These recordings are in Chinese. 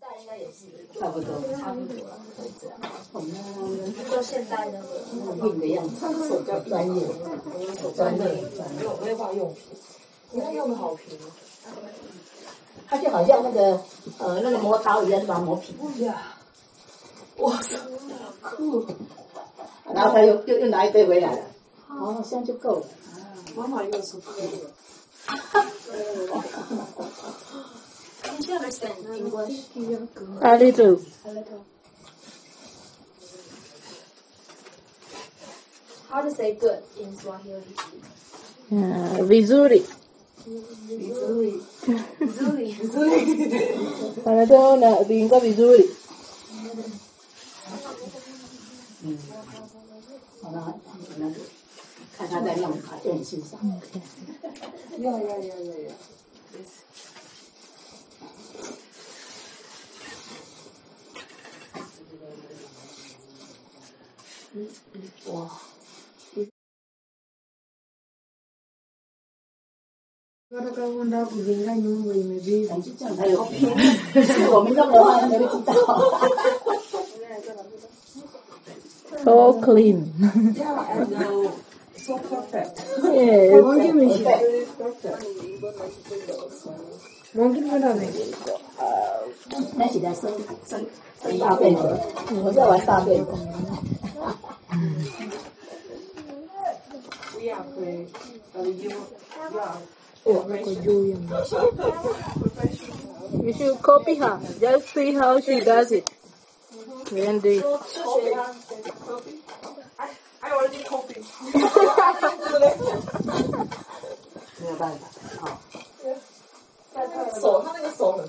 代应该也是差不多。差不多了，会这样。我们就现代那个命的样子，手比较专业，专业专业。没有办法用品，你看用的好平，它就好像那个呃那个磨刀一样，就把它磨平。呀，哇塞，酷，然后他又又又拿一杯回来了。哦，这样就够了。妈妈又是酷的。Can't you understand English? A little. A little. How to say good in Swahili? Uh, vizuri. Vizuri. Vizuri. Vizuri. Anatoona bingo vizuri. Okay. Yeah, yeah, yeah, yeah, yeah. 会知道？So clean. yeah, and uh, so perfect. Yes. Mungkin perfect. Mungkin benar nih. 那起来生生生大便的，我在玩大便的。Iya, oke. Kalau you, ya. Oh, ako Julian. You should copy her. Just see how she does it. Then do it. I, I already copy. 没有办法，好。手，他那个手很。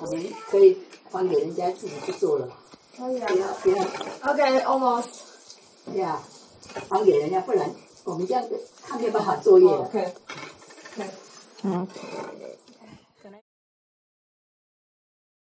我们可以还给人家自己去做了，可以不要不要 Okay, almost. 对啊，还给人家，不然我们这样子他没有办法作业了。OK。Okay.